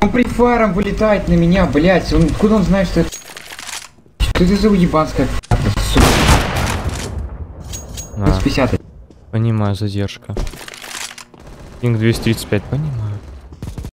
Он прифаром вылетает на меня, блять. Он, откуда он знает, что это... Что это за уебанская карта, сука? А, 50. понимаю, задержка. Пинг 235, понимаю.